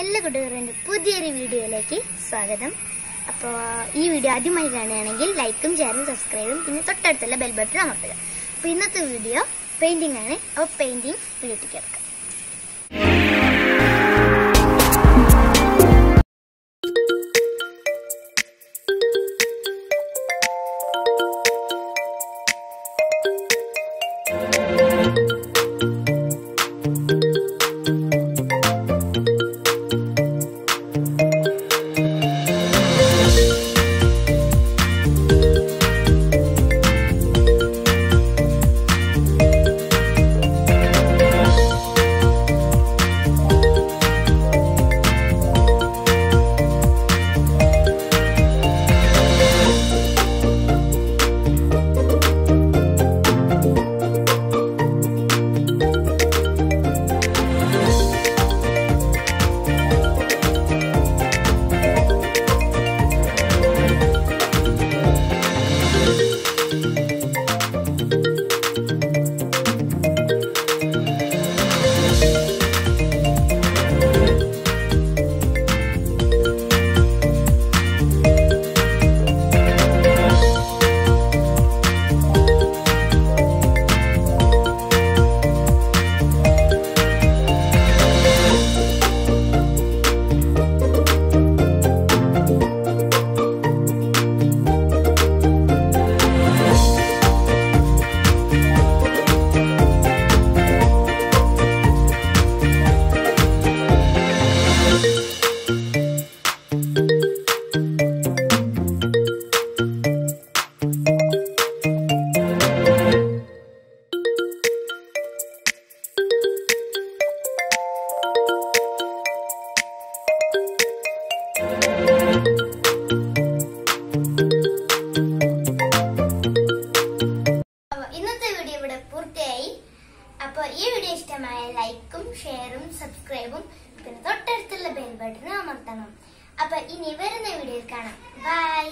എല്ലാ കുട്ടികളുടെ പുതിയൊരു വീഡിയോയിലേക്ക് സ്വാഗതം. അപ്പോൾ ഈ വീഡിയോ ആദ്യമായി കാണുകയാണെങ്കിൽ ലൈക്കും ഷെയറും സബ്സ്ക്രൈബും പിന്നെ തൊട്ടടുത്തുള്ള ബെൽ ബട്ടൺ അമർത്തുക. അപ്പോൾ ഇന്നത്തെ വീഡിയോ പെയിന്റിംഗ് ആണ്. അപ്പോൾ പെയിന്റിംഗ് വീട്ടിൽ കേൾക്കാം ഇഷ്ടമായ ലൈക്കും ഷെയറും സബ്സ്ക്രൈബും. പിന്നെ തൊട്ടടുത്തുള്ള ബെൽ ബട്ടണും അമർത്തണം. അപ്പൊ ഇനി വരുന്ന വീഡിയോയിൽ കാണാം. ബൈ.